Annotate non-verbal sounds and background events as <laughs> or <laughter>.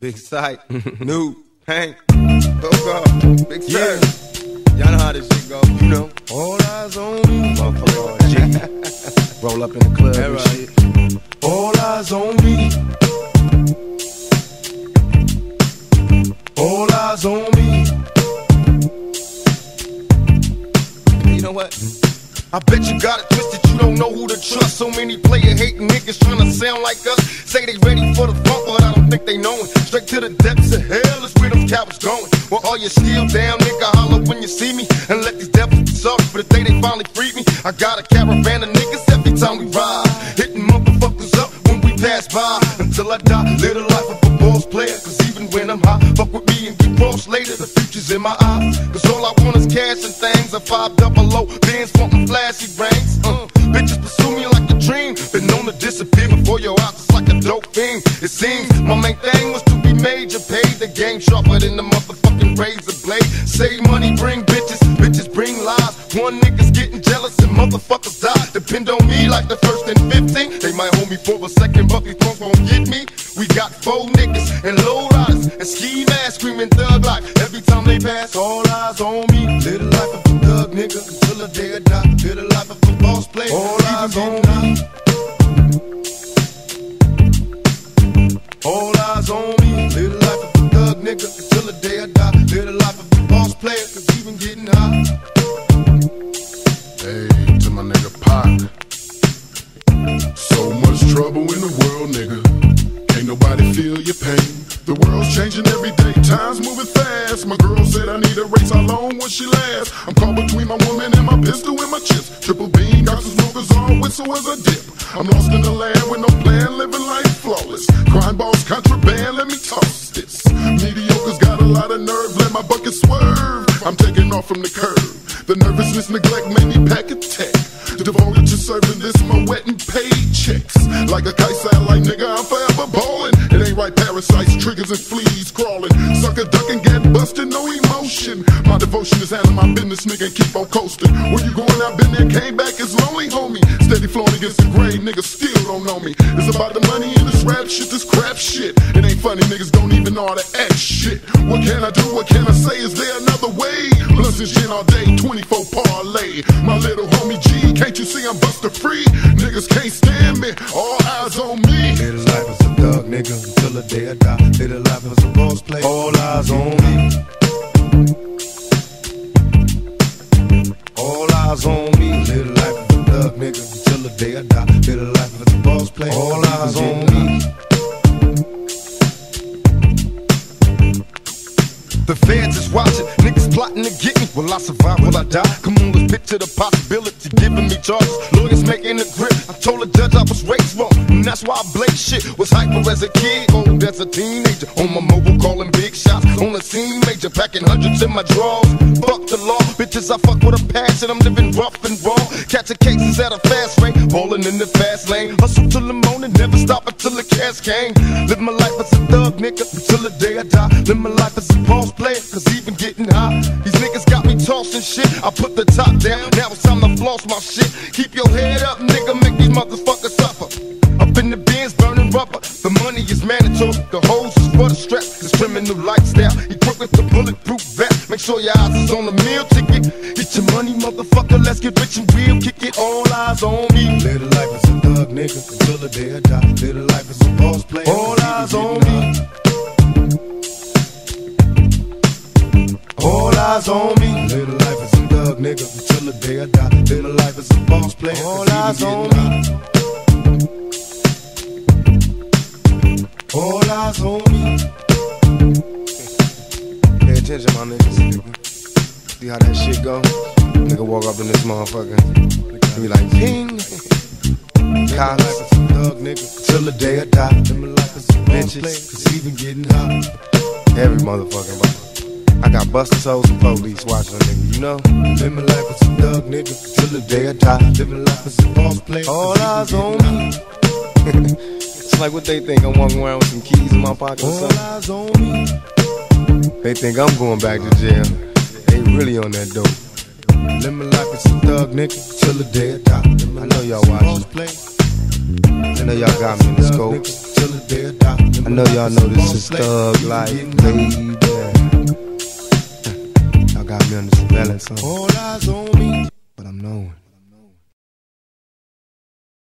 Big Syke, <laughs> new, Hank, Coco, Big Yeah. Y'all know how this shit go, you know. All eyes on me. Motherfucker, G. Roll up in the club and shit. All eyes on me. All eyes on me. You know what? I bet you got it twisted, don't know who to trust. So many player hating niggas trying to sound like us. Say they ready for the funk, but I don't think they know it. Straight to the depths of hell is where them cowards going. Well, all you still down, nigga, holler when you see me. And let these devils be sorry for the day they finally freed me. I got a caravan of niggas every time we ride. Hitting motherfuckers up when we pass by. Until I die, live the life of a boss player. Cause even when I'm high, fuck with me and get cross later. The future's in my eyes. Cause all I want is cash and things. A five double O, Benz wanting flashy rings. Uh, It seems my main thing was to be major. Paid the game sharper than the motherfucking razor blade. Save money, bring bitches, bitches bring lies. One nigga's getting jealous and motherfuckers die. Depend on me like the first and 15. They might hold me for a second, but these punks won't get me. We got four niggas and low riders and ski masks screaming thug life every time they pass. All eyes on me. Live the life of a thug nigga until the day I die. Live the life of a boss player. All eyes on me. Ain't nobody feel your pain. The world's changing every day, time's moving fast. My girl said I need a race, how long will she last? I'm caught between my woman and my pistol and my chips. Triple beam, got some smokers on, whistle as I dip. I'm lost in the land with no plan, living life flawless. Crime boss, contraband, let me toss this. Mediocre's got a lot of nerve, let my bucket swerve. I'm taking off from the curb. The nervousness, neglect made me pack a tech. Devoted to serving this, my wet and paid checks. Like a kite satellite, nigga, I'm right, parasites, triggers, and fleas crawling. Sucker ducking, get busted, no emotion. My devotion is handling my business, nigga, keep on coasting. Where you going? I've been there, came back, it's lonely, homie. Steady flowing against the grain, niggas still don't know me. It's about the money and this rap shit, this crap shit. It ain't funny, niggas don't even know how to act shit. What can I do? What can I say? Is there another way? Blunts and gin all day, 24 parlay. My little homie G, can't you see I'm buster free? Niggas can't stand me, all eyes on me. Live the life as a thug nigga until the day I die. Live the life as a boss player. All eyes on me. All eyes on me. Live the life of a thug nigga until the day I die. Live the life as a boss player. All eyes on me. The feds is watching, niggas plotting to get me. Will I survive? Will I die? Come on, picture the possibility. Giving me charges, lawyers making a grip. I told the judge I was raised wrong, and that's why I blaze shit. Was hyper as a kid, old as a teenager. On my mobile, calling big shots. On the scene, major, packing hundreds in my drawers. Fuck the law, bitches, I fuck with a passion. I'm living rough and raw. Catching cases at a fast rate, balling in the fast lane. Hustle till the stop until the cash came. Live my life as a thug, nigga, until the day I die. Live my life as a boss player, cause even getting high. These niggas got me tossing shit. I put the top down, now it's time to floss my shit. Keep your head up, nigga, make these motherfuckers suffer. Up in the Benz, burning rubber. The money is mandatory, the hose is for the strap. This criminal lifestyle, equipped with the bulletproof vest. Make sure your eyes is on the meal ticket. Get your money, motherfucker, let's get rich and real. Kick it, all eyes on me. Live the life as a thug nigga until the day I die. Live the life as a boss player. All eyes on me. All eyes on me. Live the life as a thug nigga until the day I die. Live the life as a boss player. All eyes on me. All eyes on me. Pay attention, my niggas. See how that shit go? Nigga walk up in this motherfucker. And be like, ping. Live the life Cops, as a thug nigga till the day I die. Live my life as a boss Bitches. Cause even getting hot. every motherfucking body. I got busted souls and police watching a nigga, you know? Live my life as a thug nigga till the day I die. Live my life as a boss player. All eyes on me. <laughs> it's like what they think. I'm walking around with some keys in my pocket or All something. eyes on me. They think I'm going back to jail. They really on that dope. Live my life as a thug nigga till the day I die. I know y'all watching. I know y'all got me in the scope. till the day I die. I know y'all know this is thug life, baby. Y'all got me under surveillance, huh? All eyes on me. but I'm knowing.